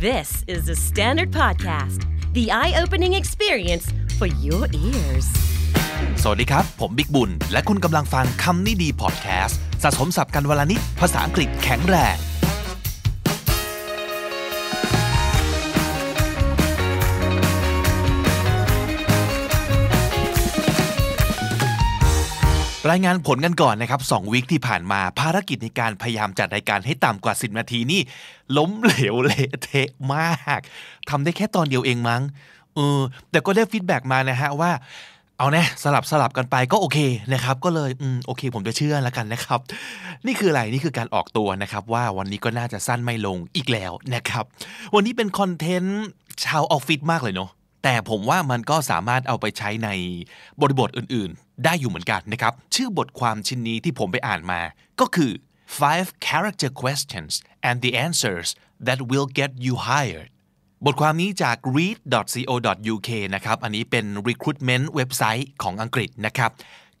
This is the Standard Podcast, the eye opening experience for your ears. สวัสดีครับ ผมบิ๊กบุญ และคุณกำลังฟังคำนี้ดีพอดแคสต์สะสมสับกันวลานิดภาษาอังกฤษแข็งแรง รายงานผลกันก่อนนะครับสองวีคที่ผ่านมาภารกิจในการพยายามจัดรายการให้ต่ำกว่า 10 นาทีนี่ล้มเหลวเละเทะมากทำได้แค่ตอนเดียวเองมั้งเออแต่ก็ได้ฟีดแบ็กมานะฮะว่าเอานะสลับสลับกันไปก็โอเคนะครับก็เลยอืมโอเค ผมจะเชื่อแล้วกันนะครับ นี่คืออะไรนี่คือการออกตัวนะครับ ว่าวันนี้ก็น่าจะสั้นไม่ลงอีกแล้วนะครับ วันนี้เป็นคอนเทนต์ชาวออฟฟิศมากเลยเนาะ แต่ผมว่ามันก็สามารถเอาไปใช้ในบริบทอื่นๆ ได้อยู่เหมือนกันนะครับ ชื่อบทความชิ้นนี้ที่ผมไปอ่านมา ก็คือ five character questions and the answers that will get you hired บทความนี้จาก reed.co.uk นะครับ อันนี้เป็น recruitment เว็บไซต์ของอังกฤษนะครับ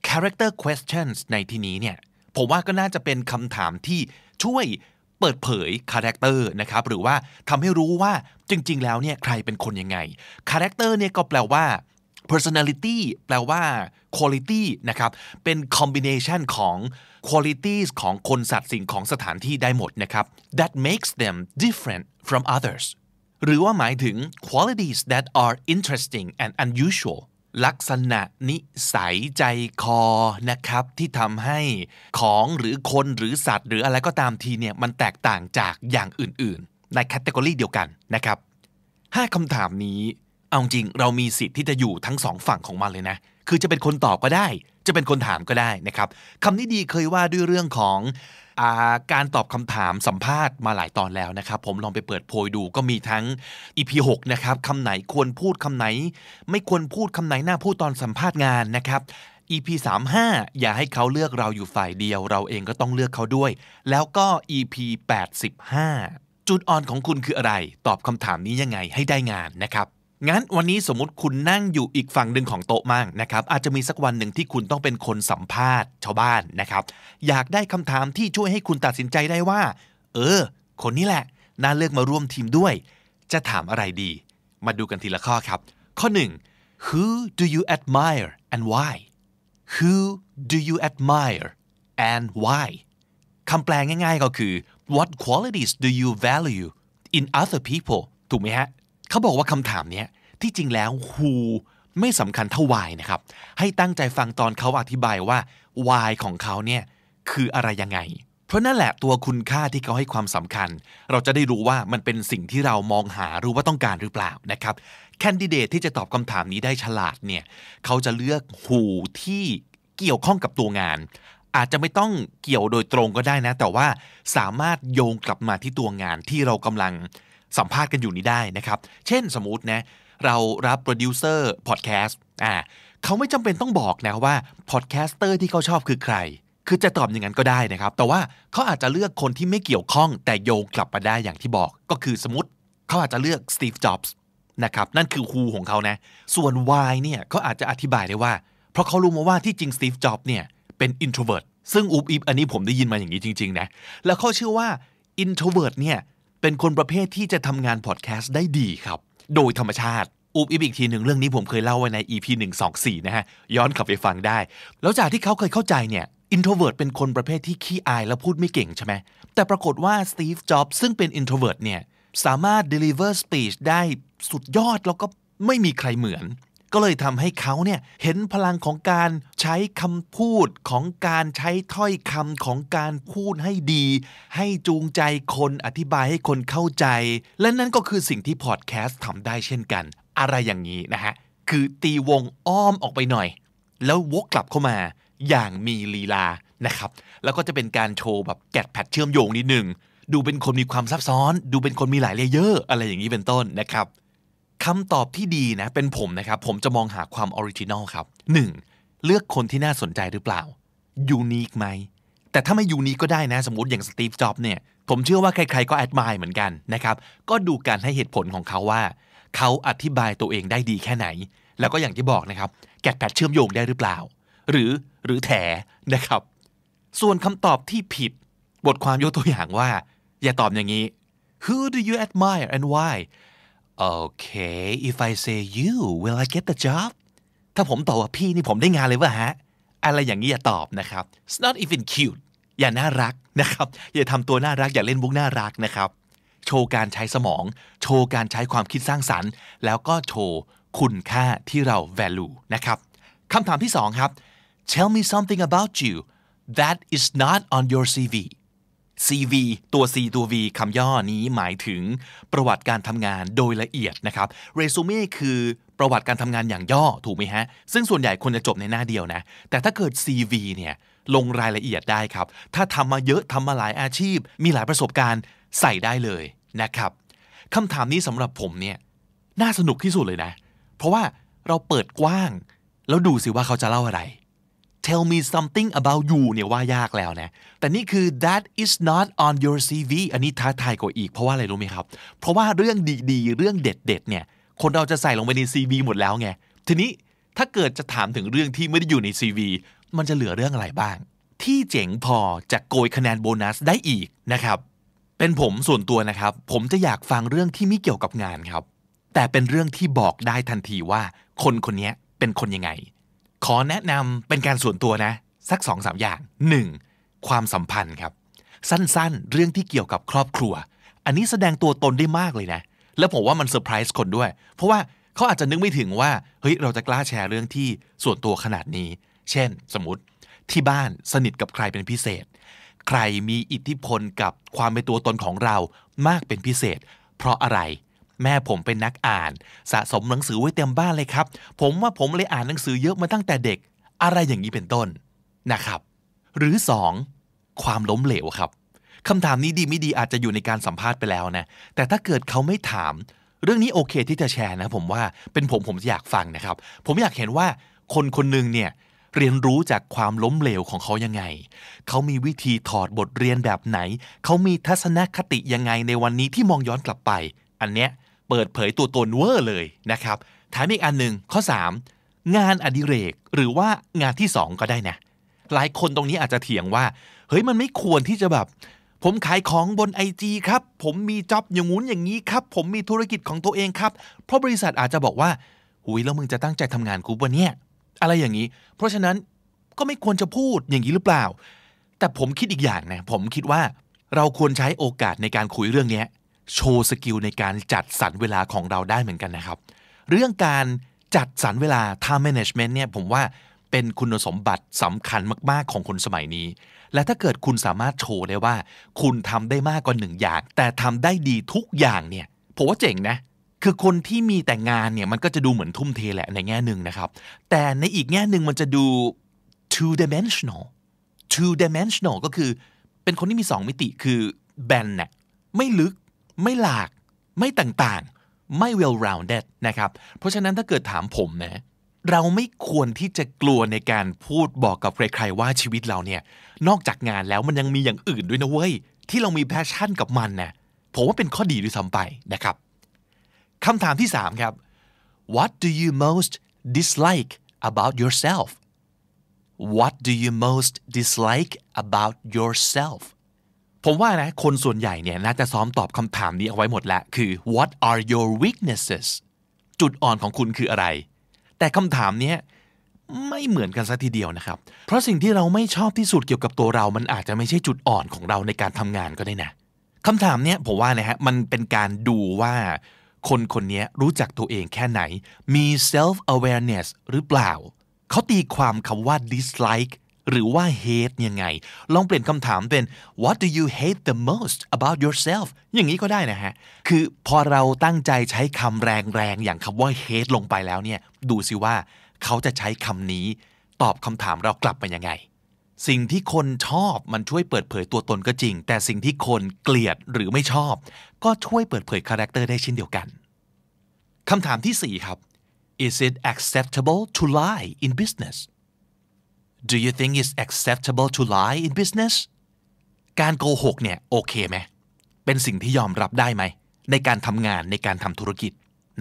character questions ในที่นี้เนี่ย ผมว่าก็น่าจะเป็นคำถามที่ช่วย เปิดเผย character นะครับหรือว่าทำให้รู้ว่าจริง ๆ แล้วเนี่ยใครเป็นคนยังไง character เนี่ยก็แปลว่า personality แปลว่า quality นะครับ เป็น combination ของ qualities ของคนสัตว์สิ่งของสถานที่ได้หมดนะครับ that makes them different from others หรือว่าหมายถึง qualities that are interesting and unusual ลักษณะนิสัยใจคอนะครับ ที่ทำให้ของหรือคนหรือสัตว์ หรืออะไรก็ตามทีเนี่ยมันแตกต่างจากอย่างอื่น ๆ ในแคตตากรีเดียวกันนะครับห้าคำถามนี้เอาจริงเรามีสิทธิ์ที่จะอยู่ทั้งสองฝั่งของมันเลยนะ คือจะเป็นคนตอบก็ได้ จะเป็นคนถามก็ได้นะครับคำนี้ดีเคยว่าด้วยเรื่องของอาการตอบคำถามสัมภาษณ์มาหลายตอนแล้วนะครับ ผมลองไปเปิดโพยดูก็มีทั้ง EP 6นะครับคำไหนควรพูดคำไหน ไม่ควรพูดคำไหนน่าพูดตอนสัมภาษณ์งานนะครับ EP 35 อย่าให้เขาเลือกเราอยู่ฝ่ายเดียว เราเองก็ต้องเลือกเขาด้วย แล้วก็ EP 85 จุดอ่อนของคุณคืออะไร ตอบคำถามนี้ยังไงให้ได้งานนะครับ งั้นวันนี้สมมติคุณนั่งอยู่อีกฝั่งหนึ่งของโต๊ะมั่งนะครับ อาจจะมีสักวันหนึ่งที่คุณต้องเป็นคนสัมภาษณ์ชาวบ้านนะครับ อยากได้คำถามที่ช่วยให้คุณตัดสินใจได้ว่า เออ คนนี้แหละ น่าเลือกมาร่วมทีมด้วย จะถามอะไรดี มาดูกันทีละข้อครับ ข้อ 1 Who do you admire and why Who do you admire and why คำแปลง่ายๆก็คือ What qualities do you value in other people ถูกไหมฮะ เขาบอกว่าคำถามเนี้ยที่จริงแล้ว who ไม่สำคัญเท่า why นะครับ ให้ตั้งใจฟังตอนเขาอธิบายว่า why ของเขาเนี่ยคืออะไรยังไง เพราะนั่นแหละตัวคุณค่าที่เขาให้ความสำคัญ เราจะได้รู้ว่ามันเป็นสิ่งที่เรามองหาหรือว่าต้องการหรือเปล่านะครับcandidate ที่จะตอบคำถามนี้ได้ฉลาดเนี่ยเขาจะเลือก who ที่เกี่ยวข้องกับตัวงาน อาจจะไม่ต้องเกี่ยวโดยตรงก็ได้นะ แต่ว่าสามารถโยงกลับมาที่ตัวงานที่เรากำลัง สัมภาษณ์กันอยู่นี้ได้นะครับ เช่นสมมตินะเรารับ producer podcast อ่าเขาไม่จำเป็นต้องบอกนะว่า podcaster ที่เขาชอบคือใคร คือจะตอบอย่างนั้นก็ได้นะครับ แต่ว่าเขาอาจจะเลือกคนที่ไม่เกี่ยวข้องแต่โยงกลับมาได้อย่างที่บอก ก็คือสมมติเขาอาจจะเลือกสตีฟจ็อบส์นะครับนั่นคือฮูของเขานะ ส่วน why เนี่ยเขาอาจจะอธิบายได้ว่า เพราะเขารู้มาว่าที่จริงสตีฟจ็อบส์เนี่ยเป็น introvert ซึ่งอุบอิบอันนี้ผมได้ยินมาอย่างนี้จริง ๆ นะ แล้วเขาเชื่อว่า introvert เนี่ย เป็นคนประเภทที่จะทำงานพอดแคสต์ได้ดีครับ โดยธรรมชาติอุบอิบอีกทีหนึ่งเรื่องนี้ผมเคยเล่าไว้ใน EP 124 นะฮะ ย้อนกลับไปฟังได้ แล้วจากที่เขาเคยเข้าใจเนี่ย introvert เป็นคนประเภทที่ขี้อายและพูดไม่เก่งใช่ไหมแต่ปรากฏว่า Steve Jobs ซึ่งเป็น introvert เนี่ยสามารถ deliver speech ได้สุดยอดแล้วก็ไม่มีใครเหมือน ก็เลยทำให้เขาเนี่ยเห็นพลังของการใช้คำพูดของการใช้ถ้อยคำของการพูดให้ดี ให้จูงใจคนอธิบายให้คนเข้าใจ และนั่นก็คือสิ่งที่พอดแคสต์ทำได้เช่นกัน อะไรอย่างนี้นะฮะคือตีวงอ้อมออกไปหน่อย แล้ววกกลับเข้ามาอย่างมีลีลานะครับ แล้วก็จะเป็นการโชว์แบบแกะแพทเชื่อมโยงนิดนึงดูเป็นคนมีความซับซ้อน ดูเป็นคนมีหลาย layer อะไรอย่างนี้เป็นต้นนะครับ คำตอบที่ดีนะ เป็นผมนะครับ ผมจะมองหาความ original ครับ 1. เลือกคนที่น่าสนใจหรือเปล่า unique ไหม แต่ถ้าไม่ unique ก็ได้นะ สมมติอย่าง Steve Jobs เนี่ย ผมเชื่อว่าใครๆก็ admire เหมือนกันนะครับ ก็ดูการให้เหตุผลของเขาว่า เขาอธิบายตัวเองได้ดีแค่ไหน แล้วก็อย่างที่บอกนะครับ แกะแพทเชื่อมโยงได้หรือเปล่า หรือหรือแถนะครับ ส่วนคำตอบที่ผิด บทความยกตัวอย่างว่า อย่าตอบอย่างนี้ who do you admire and why okay if I say you will I get the job ถ้าผมตอบว่าพี่นี่ผมได้งานเลยวะฮะ อะไรอย่างนี้อย่าตอบนะครับ it's not even cute อย่าน่ารักนะครับ อย่าทำตัวน่ารักอย่าเล่นบุกน่ารักนะครับ โชว์การใช้สมอง โชว์การใช้ความคิดสร้างสรรค์ แล้วก็โชว์คุณค่าที่เรา value นะครับคำถามที่สองครับ tell me something about you that is not on your CV CV ตัว C ตัว V คำย่อนี้หมายถึงประวัติการทำงานโดยละเอียดนะครับ Resume คือประวัติการทำงานอย่างย่อถูกไหมฮะ ซึ่งส่วนใหญ่คนจะจบในหน้าเดียวนะ แต่ถ้าเกิด CV เนี่ยลงรายละเอียดได้ครับ ถ้าทำมาเยอะทำมาหลายอาชีพ มีหลายประสบการณ์ใส่ได้เลยนะครับคำถามนี้สำหรับผมเนี่ยน่าสนุกที่สุดเลยนะ เพราะว่าเราเปิดกว้าง แล้วดูสิว่าเขาจะเล่าอะไร tell me something about you เนี่ยว่ายากแล้วนะ แต่นี่คือ that is not on your CV อันนี้ท้าทายกว่าอีกเพราะว่าอะไรรู้ไหมครับ เพราะว่าเรื่องดีๆ เรื่องเด็ดๆเนี่ย คนเราจะใส่ลงไปใน CV หมดแล้วไง ทีนี้ถ้าเกิดจะถามถึงเรื่องที่ไม่ได้อยู่ใน CV มันจะเหลือเรื่องอะไรบ้าง ที่เจ๋งพอจะโกยคะแนนโบนัสได้อีกนะครับ เป็นผมส่วนตัวนะครับ ผมจะอยากฟังเรื่องที่ไม่เกี่ยวกับงานครับ แต่เป็นเรื่องที่บอกได้ทันทีว่า คนคนนี้เป็นคนยังไง ขอแนะนำเป็นการส่วนตัวนะ สักสองสามอย่าง 1. ความสัมพันธ์ครับ สั้นๆ เรื่องที่เกี่ยวกับครอบครัว อันนี้แสดงตัวตนได้มากเลยนะ แล้วผมว่ามันเซอร์ไพรส์คนด้วย เพราะว่าเขาอาจจะนึกไม่ถึงว่า เฮ้ย เราจะกล้าแชร์เรื่องที่ส่วนตัวขนาดนี้ เช่น สมมติที่บ้านสนิทกับใครเป็นพิเศษ ใครมีอิทธิพลกับความเป็นตัวตนของเรามากเป็นพิเศษ เพราะอะไร แม่ผมเป็นนักอ่าน สะสมหนังสือไว้เต็มบ้านเลยครับ ผมว่าผมเลยอ่านหนังสือเยอะมาตั้งแต่เด็ก อะไรอย่างนี้เป็นต้นนะครับ หรือ 2. ความล้มเหลวครับคำถามนี้ดีไม่ดีอาจจะอยู่ในการสัมภาษณ์ไปแล้วนะ แต่ถ้าเกิดเขาไม่ถาม เรื่องนี้โอเคที่จะแชร์นะผมว่าเป็นผมผมอยากฟังนะครับ ผมอยากเห็นว่าคนคนหนึ่งเนี่ยเรียนรู้จากความล้มเหลวของเขายังไง เขามีวิธีถอดบทเรียนแบบไหน เขามีทัศนคติยังไงในวันนี้ที่มองย้อนกลับไป อันเนี้ย เปิดเผยตัวตนเวอร์เลยนะครับถามอีกอันหนึ่งข้อ 3 งานอดิเรกหรือว่างานที่ 2 ก็ได้นะ หลายคนตรงนี้อาจจะเถียงว่า เฮ้ยมันไม่ควรที่จะแบบ ผมขายของบน IG ครับ ผมมี job อย่างงู้นอย่างนี้ครับ ผมมีธุรกิจของตัวเองครับ เพราะบริษัทอาจจะบอกว่าหุยแล้วมึงจะตั้งใจทำงานกูปะเนี่ยอะไรอย่างนี้ เพราะฉะนั้นก็ไม่ควรจะพูดอย่างนี้หรือเปล่า แต่ผมคิดอีกอย่างนะ ผมคิดว่าเราควรใช้โอกาสในการคุยเรื่องนี้ โชว์ skill ในการจัดสรรเวลาของเราได้เหมือนกันนะครับ เรื่องการจัดสรรเวลา time management เนี่ยผมว่าเป็นคุณสมบัติสำคัญมาก ๆ ของคนสมัยนี้ และถ้าเกิดคุณสามารถโชว์ได้ว่า คุณทำได้มากกว่าหนึ่งอย่าง แต่ทำได้ดีทุกอย่างเนี่ยผมว่าเจ๋งนะคือคนที่มีแต่งานเนี่ยมันก็จะดูเหมือนทุ่มเทแหละในแง่หนึ่งนะครับ แต่ในอีกแง่หนึ่งมันจะดู two dimensional two dimensional ก็คือเป็นคนที่มีสองมิติคือแบนเน่ะไม่ลึก ไม่หลาก ไม่ต่างๆ ไม่ well rounded นะครับ เพราะฉะนั้นถ้าเกิดถามผมนะ เราไม่ควรที่จะกลัวในการพูดบอกกับใครๆว่าชีวิตเราเนี่ย นอกจากงานแล้วมันยังมีอย่างอื่นด้วยนะเว้ย ที่เรามี passion กับมันนะผมว่าเป็นข้อดีด้วยซ้ำไปนะครับคำถามที่ 3 ครับ What do you most dislike about yourself What do you most dislike about yourself ผมว่านะคนส่วนใหญ่เนี่ยน่าจะซ้อมตอบคำถามนี้เอาไว้หมดแล้ว คือ What are your weaknesses จุดอ่อนของคุณคืออะไร แต่คำถามนี้ไม่เหมือนกันซะทีเดียวนะครับ เพราะสิ่งที่เราไม่ชอบที่สุดเกี่ยวกับตัวเรา มันอาจจะไม่ใช่จุดอ่อนของเราในการทำงานก็ได้นะคำถามเนี้ยผมว่านะฮะมันเป็นการดูว่า คนคนนี้รู้จักตัวเองแค่ไหน มี self awareness หรือเปล่า เขาตีความคำว่า dislike หรือว่า hate ยังไง ลองเปลี่ยนคำถามเป็น what do you hate the most about yourself อย่างนี้ก็ได้นะฮะ คือพอเราตั้งใจใช้คำแรงๆ อย่างคำว่า hate ลงไปแล้วเนี่ย ดูสิว่าเขาจะใช้คำนี้ ตอบคำถามเรากลับมายังไง สิ่งที่คนชอบมันช่วยเปิดเผยตัวตนก็จริง แต่สิ่งที่คนเกลียดหรือไม่ชอบ ก็ช่วยเปิดเผย character ได้เช่นเดียวกันคำถามที่ 4 ครับ is it acceptable to lie in business Do you think it's acceptable to lie in business การโกหกเนี่ยโอเคไหมเป็นสิ่งที่ยอมรับได้ไหม ในการทำงานในการทำธุรกิจ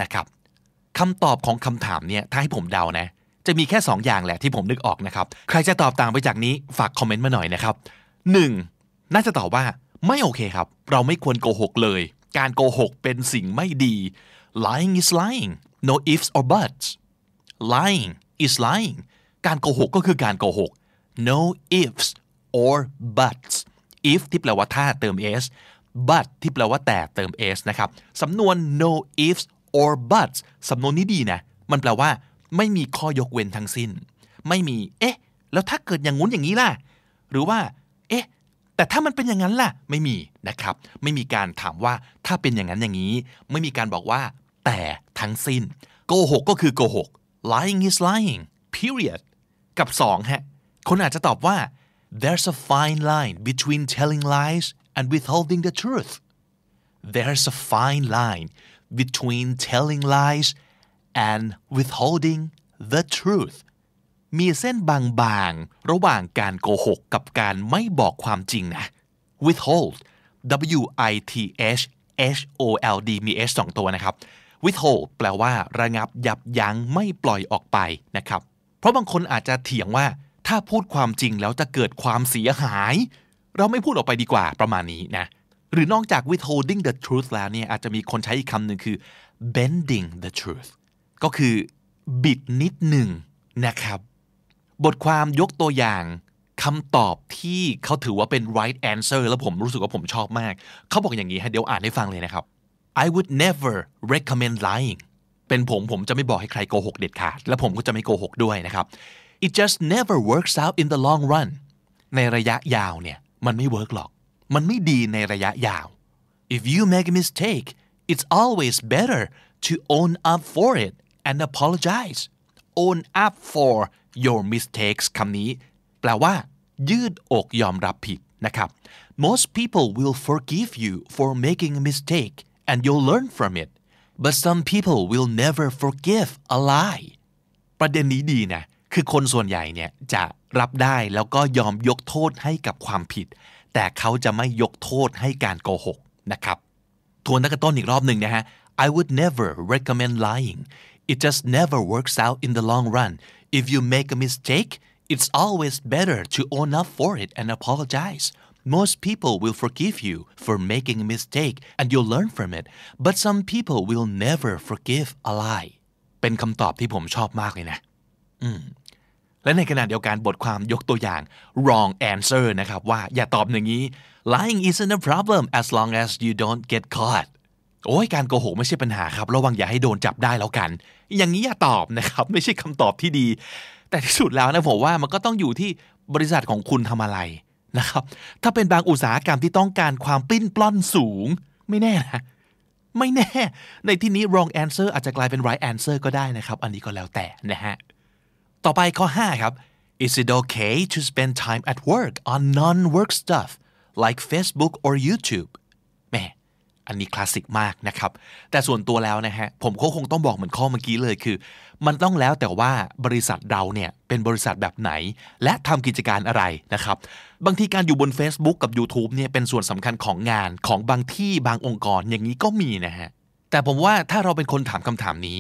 นะครับคำตอบของคำถามเนี่ยถ้าให้ผมเดานะจะมีแค่ 2 อย่างแหละที่ผมนึกออกนะครับ ใครจะตอบต่างไปจากนี้ฝากคอมเมนต์มาหน่อยนะครับ 1. น่าจะตอบว่าไม่โอเคครับ เราไม่ควรโกหกเลย การโกหกเป็นสิ่งไม่ดี lying is lying no ifs or buts lying is lying การโกหกก็คือการโกหก no ifs or buts if ที่แปลว่าถ้าเติม s but ที่แปลว่าแต่เติม s นะครับสำนวน no ifs or buts สำนวนนี้ดีนะ มันแปลว่า ไม่มีข้อยกเว้นทั้งสิ้น ไม่มี เอ๊ะ แล้วถ้าเกิดอย่างงู้นอย่างนี้ล่ะ หรือว่า เอ๊ะ แต่ถ้ามันเป็นอย่างนั้นล่ะ ไม่มีนะครับ ไม่มีการถามว่าถ้าเป็นอย่างนั้นอย่างนี้ ไม่มีการบอกว่า แต่ทั้งสิ้น โกหกก็คือโกหก lying is lying period กับสองฮะคนอาจจะตอบว่า there's a fine line between telling lies and withholding the truth there's a fine line between telling lies and withholding the truth มีเส้นบางๆ ระหว่างการโกหกกับการไม่บอกความจริงนะ withhold w i t h h o l d มี h สองตัวนะครับ withhold แปลว่าระงับยับยั้งไม่ปล่อยออกไปนะครับ ราะบางคนอาจจะเถียงว่าถ้าพูดความจริงแล้วจะเกิดความเสียหาย เราไม่พูดออกไปดีกว่าประมาณนี้นะ หรือนอกจาก withholding the truth แล้วเนี่ยอาจจะมีคนใช้อีกคำหนึ่งคือ bending the truth ก็คือบิดนิดหนึ่งนะครับ บทความยกตัวอย่างคำตอบที่เขาถือว่าเป็น right answer แล้วผมรู้สึกว่าผมชอบมาก เขาบอกอย่างนี้ฮะเดี๋ยวอ่านให้ฟังเลยนะครับ I would never recommend lying เป็นผมผมจะไม่บอกให้ใครโกหกเด็ดขาด และผมก็จะไม่โกหกด้วยนะครับ it just never works out in the long run ในระยะยาวเนี่ยมันไม่เวิร์กหรอก มันไม่ดีในระยะยาว if you make a mistake it's always better to own up for it and apologize own up for your mistakes คำนี้ แปลว่า ยืดอกยอมรับผิดนะครับ most people will forgive you for making a mistake and you'll learn from it but some people will never forgive a lie ประเด็นนี้ดีนะ คือคนส่วนใหญ่เนี่ยจะรับได้แล้วก็ยอมยกโทษให้กับความผิด แต่เขาจะไม่ยกโทษให้การโกหกนะครับ ทวนตั้งแต่ต้นอีกรอบหนึ่งนะฮะ I would never recommend lying it just never works out in the long run if you make a mistake it's always better to own up for it and apologize Most people will forgive you for making a mistake and you'll learn from it but some people will never forgive a lie เป็นคำตอบที่ผมชอบมากเลยนะและในขณะเดียวกันบทความยกตัวอย่าง wrong answer นะครับว่าอย่าตอบอย่างนี้ lying isn't a problem as long as you don't get caught โอ้ยการโกหกไม่ใช่ปัญหาครับ ระวังอย่าให้โดนจับได้แล้วกัน อย่างนี้อย่าตอบนะครับ ไม่ใช่คำตอบที่ดี แต่ที่สุดแล้วนะผมว่ามันก็ต้องอยู่ที่บริษัทของคุณทำอะไร นะครับ ถ้าเป็นบางอุตสาหกรรมที่ต้องการความปลิ้นปล้อนสูง ไม่แน่นะไม่แน่ ในที่นี้ wrong answer อาจจะกลายเป็น right answer ก็ได้นะครับ อันนี้ก็แล้วแต่นะฮะ ต่อไปข้อ 5 ครับ Is it okay to spend time at work on non-work stuff like Facebook or YouTube อันนี้คลาสสิกมากนะครับ แต่ส่วนตัวแล้วนะฮะ ผมก็คงต้องบอกเหมือนข้อเมื่อกี้เลยคือ มันต้องแล้วแต่ว่าบริษัทเราเนี่ย เป็นบริษัทแบบไหน และทำกิจการอะไรนะครับ บางทีการอยู่บน Facebook กับ YouTube เนี่ย เป็นส่วนสำคัญของงานของบางที่บางองค์กรอย่างนี้ก็มีนะฮะ แต่ผมว่าถ้าเราเป็นคนถามคำถามนี้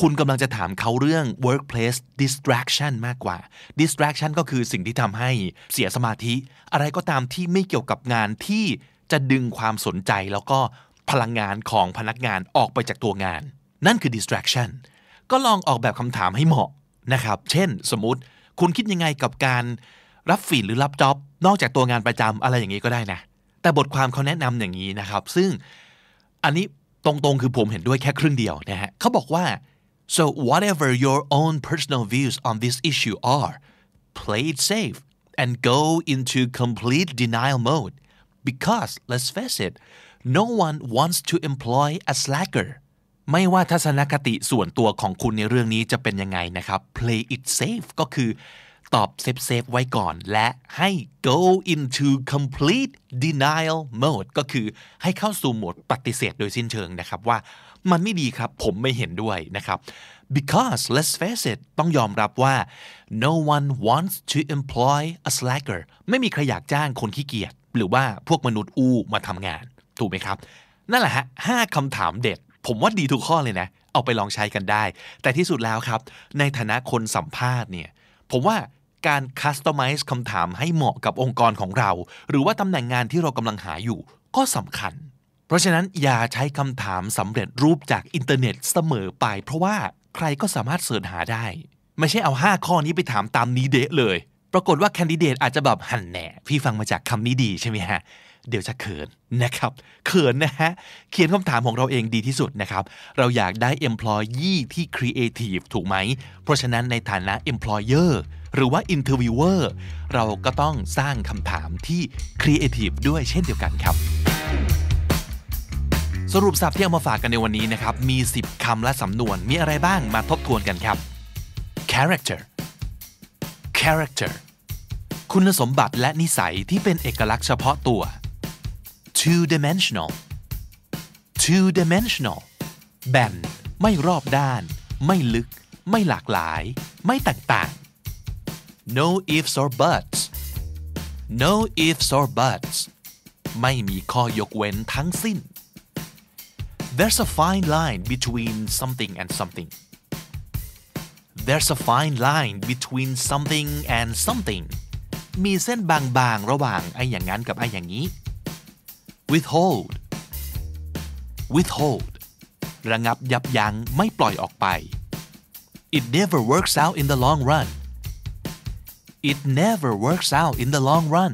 คุณกำลังจะถามเขาเรื่อง workplace distraction มากกว่า distraction ก็คือสิ่งที่ทำให้เสียสมาธิ อะไรก็ตามที่ไม่เกี่ยวกับงานที่ จะดึงความสนใจแล้วก็พลังงานของพนักงานออกไปจากตัวงาน นั่นคือ distraction ก็ลองออกแบบคำถามให้เหมาะนะครับ เช่น สมมติคุณคิดยังไงกับการรับฟีดหรือรับจ็อบ นอกจากตัวงานประจำอะไรอย่างนี้ก็ได้นะ แต่บทความเขาแนะนำอย่างนี้นะครับ ซึ่งอันนี้ตรงๆ คือผมเห็นด้วยแค่ครึ่งเดียวนะฮะเขาบอกว่า so whatever your own personal views on this issue are play it safe and go into complete denial mode because let's face it no one wants to employ a slacker ไม่ว่าทัศนคติส่วนตัวของคุณในเรื่องนี้จะเป็นยังไงนะครับ play it safe ก็คือตอบ safe safe ไว้ก่อน และให้ go into complete denial mode ก็คือให้เข้าสู่โหมดปฏิเสธโดยสิ้นเชิงนะครับว่ามันไม่ดีครับผมไม่เห็นด้วยนะครับ because let's face it ต้องยอมรับว่า no one wants to employ a slacker ไม่มีใครอยากจ้างคนขี้เกียจ หรือว่าพวกมนุษย์อู้มาทำงาน ถูกไหมครับ นั่นแหละฮะห้าคำถามเด็ด ผมว่าดีทุกข้อเลยนะ เอาไปลองใช้กันได้ แต่ที่สุดแล้วครับ ในฐานะคนสัมภาษณ์เนี่ย ผมว่าการ customize คำถามให้เหมาะกับองค์กรของเรา หรือว่าตำแหน่งงานที่เรากำลังหาอยู่ ก็สำคัญ เพราะฉะนั้นอย่าใช้คำถามสำเร็จรูปจากอินเทอร์เน็ตเสมอไป เพราะว่าใครก็สามารถ search หาได้ ไม่ใช่เอา 5 ข้อนี้ไปถามตามนี้เดะเลย ปรากฏว่า candidate อาจจะแบบฮั่นแน่พี่ฟังมาจากคำนี้ดีใช่ไหมฮะ เดี๋ยวจะเขินนะครับเขินนะฮะ เขียนคำถามของเราเองดีที่สุดนะครับ เราอยากได้ employee ที่ creative ถูกไหม เพราะฉะนั้นในฐานะ employer หรือว่า interviewer เราก็ต้องสร้างคำถามที่ creative ด้วยเช่นเดียวกันครับ สรุปสับที่เอามาฝากกันในวันนี้นะครับ มี 10คำและสำนวนมีอะไรบ้างมาทบทวนกันครับ character character คุณสมบัติและนิสัยที่เป็นเอกลักษณ์เฉพาะตัว two dimensional two dimensional แบนไม่รอบด้าน ไม่ลึก ไม่หลากหลาย ไม่ต่าง no ifs or buts no ifs or buts ไม่มีข้อยกเว้นทั้งสิ้น There's a fine line between something and something There's a fine line between something and something มีเส้นบางๆ ระหว่างไอ้อย่างนั้นกับไอ้อย่างนี้ withhold withhold ระงับยับยั้งไม่ปล่อยออกไป it never works out in the long run it never works out in the long run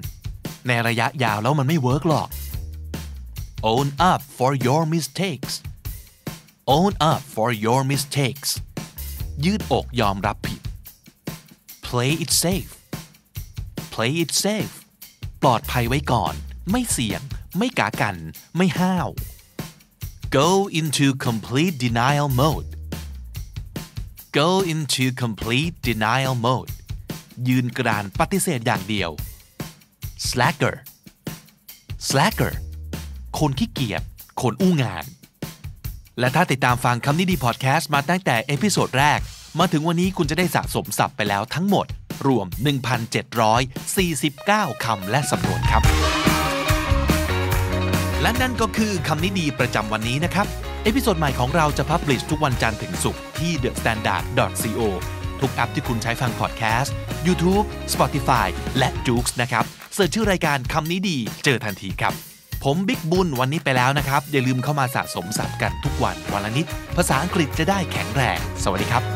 ในระยะยาวแล้วมันไม่เวิร์กหรอก own up for your mistakes own up for your mistakes ยืดอกยอมรับผิด play it safe play it safe ปลอดภัยไว้ก่อน ไม่เสี่ยง ไม่กากัน ไม่ห้าว go into complete denial mode go into complete denial mode ยืนกรานปฏิเสธอย่างเดียว slacker slacker คนขี้เกียจ คนอู้งาน และถ้าติดตามฟังคำนี้ดีพอดแคสต์มาตั้งแต่ episode แรก มาถึงวันนี้คุณจะได้สะสมศัพท์ไปแล้วทั้งหมด รวม 1,749 คำและสำนวนครับ และนั่นก็คือคำนี้ดีประจำวันนี้นะครับ episode ใหม่ของเราจะ publish ทุกวันจันทร์ถึงศุกร์ที่ thestandard.co ทุกแอปที่คุณใช้ฟังพอดแคสต์ YouTube Spotify และ j o o x นะครับ search ชื่อรายการคำนี้ดีเจอทันทีครับ ผมบิ๊กบุญวันนี้ไปแล้วนะครับ อย่าลืมเข้ามาสะสมศัพท์กันทุกวันวันละนิด ภาษาอังกฤษจะได้แข็งแรง สวัสดีครับ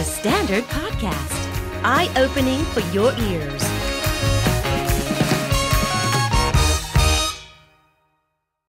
The Standard Podcast, eye opening for your ears.